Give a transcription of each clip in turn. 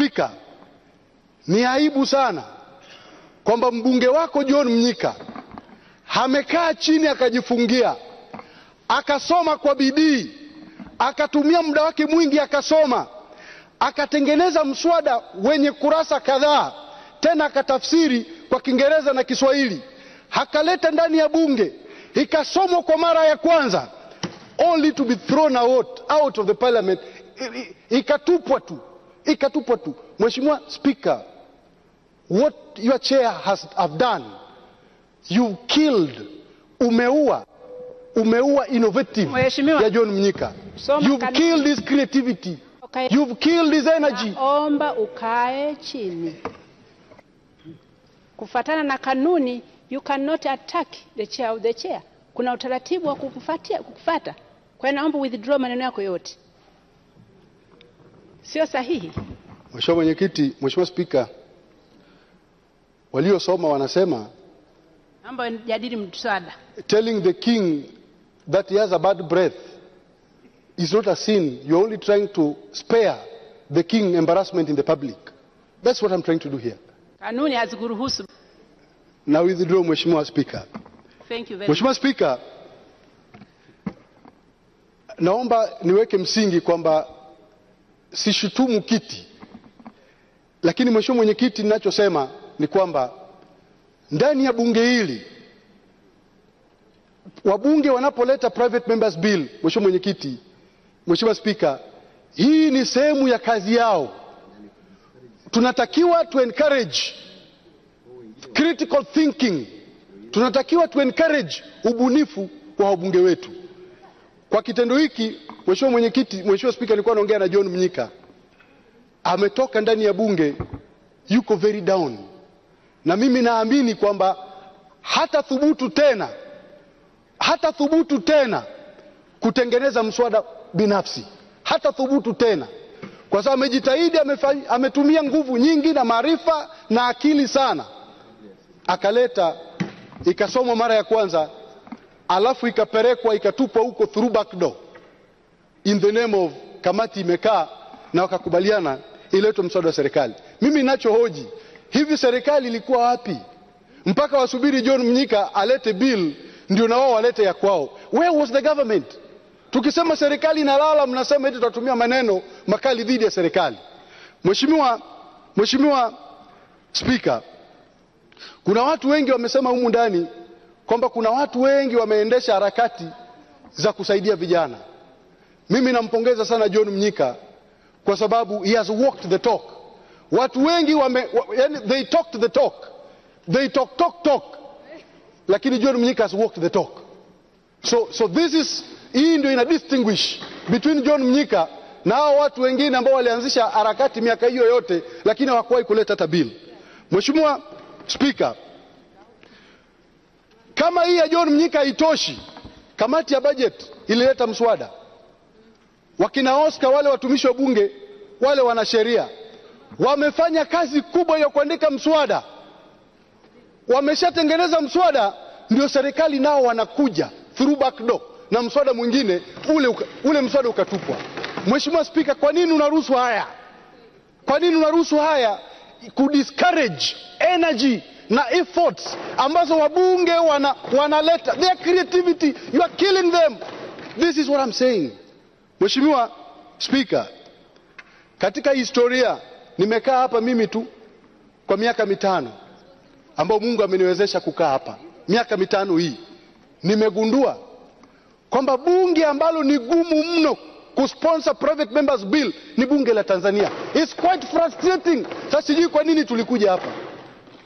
Spika, ni aibu sana kwamba mbunge wako John Mnyika amekaa chini akajifungia akasoma kwa bidii akatumia muda wake mwingi akasoma akatengeneza mswada wenye kurasa kadhaa, tena akatafsiri kwa Kiingereza na Kiswahili, akaleta ndani ya bunge, ikasomwa kwa mara ya kwanza, only to be thrown out, out of the parliament, ikatupwa tu, ikatupwa tu. Mheshimiwa Speaker, what your chair has have done, you killed, umeua umeua innovative Mheshimiwa, ya John Mnyika. You've killed his creativity. Okay. You've killed his energy. Naomba ukae chini. Kufuatana na kanuni, you cannot attack the chair of the chair. Kuna utaratibu wa kukufuatia kukufuata. Kwa hiyo naomba withdraw maneno yako yote, sio sahihi. Mheshimiwa Mwenyekiti, Mheshimiwa Spika, waliosoma wanasema mambo jadili mswada. telling the king that he has a bad breath is not a sin. You're only trying to spare the king embarrassment in the public. That's what I'm trying to do here. Kanuni hazikuruhusu. Na withdraw Mheshimiwa Spika. Thank you very much. Mheshimiwa Spika, naomba niweke msingi kwamba sishutumu kiti, lakini Mheshimiwa Mwenyekiti, ninachosema ni kwamba ndani ya bunge hili wabunge wanapoleta private members bill, Mheshimiwa Mwenyekiti, Mheshimiwa Spika, hii ni sehemu ya kazi yao. Tunatakiwa tu encourage critical thinking tunatakiwa tu encourage ubunifu wa wabunge wetu. Kwa kitendo hiki, Mheshimiwa Mwenyekiti, Mheshimiwa Spika, nilikuwa naongea na John Mnyika, ametoka ndani ya bunge, yuko very down, na mimi naamini kwamba hata thubutu tena, hata thubutu tena kutengeneza mswada binafsi, hata thubutu tena, kwa sababu amejitahidi, ametumia nguvu nyingi na maarifa na akili sana. Akaleta ikasomwa mara ya kwanza, alafu ikapelekwa ikatupwa huko through back door in the name of kamati imekaa na wakakubaliana iletwe mswada wa serikali. Mimi ninachohoji hivi, serikali ilikuwa wapi mpaka wasubiri John Mnyika alete bill ndio na wao walete ya kwao? Where was the government? Tukisema serikali inalala, mnasema eti tutatumia maneno makali dhidi ya serikali. Mheshimiwa Mheshimiwa Spika, kuna watu wengi wamesema humu ndani kwamba kuna watu wengi wameendesha harakati za kusaidia vijana. Mimi nampongeza sana John Mnyika kwa sababu he has walked the talk. Watu wengi wame, wa, yani they talked the talk, they talk talk talk, lakini John Mnyika has walked the talk. So, so this is hii ndio ina distinguish between John Mnyika na hao watu wengine ambao walianzisha harakati miaka hiyo yote, lakini hawakuwahi kuleta hata bill. Mheshimiwa Spika, kama hii ya John Mnyika haitoshi, kamati ya budget ilileta mswada, wakina Oscar wale watumishi wa bunge wale wanasheria wamefanya kazi kubwa ya kuandika mswada, wameshatengeneza mswada, ndio serikali nao wanakuja through back door na mswada mwingine ule, ule mswada ukatupwa. Mheshimiwa Spika, kwa nini unaruhusu haya? Kwa nini unaruhusu haya kudiscourage energy na efforts ambazo wabunge wanaleta wana, their creativity you are killing them this is what I'm saying Mheshimiwa Spika katika historia nimekaa hapa mimi tu kwa miaka mitano ambayo Mungu ameniwezesha kukaa hapa miaka mitano hii nimegundua kwamba bunge ambalo ni gumu mno kusponsor private members bill ni bunge la Tanzania. It's quite frustrating. Sasa sijui kwa nini tulikuja hapa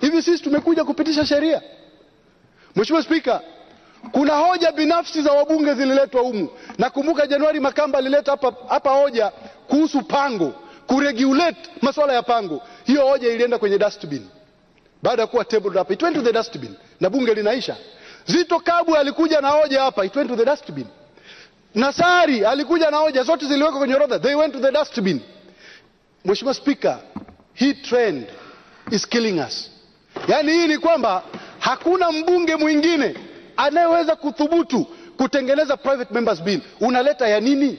hivi. Sisi tumekuja kupitisha sheria. Mheshimiwa Spika, kuna hoja binafsi za wabunge zililetwa humu. Nakumbuka Januari Makamba alileta hapa, hapa hoja kuhusu pango, kuregulate masuala ya pango. Hiyo hoja ilienda kwenye dustbin baada ya kuwa tabled hapa, it went to the dustbin na bunge linaisha. Zito Kabwe alikuja na hoja hapa, it went to the dustbin. Nasari alikuja na hoja zote ziliwekwa kwenye orodha, they went to the dustbin. Mheshimiwa Spika, hii trend is killing us. Yaani hii ni kwamba hakuna mbunge mwingine anayeweza kuthubutu kutengeneza private members bill. Unaleta ya nini?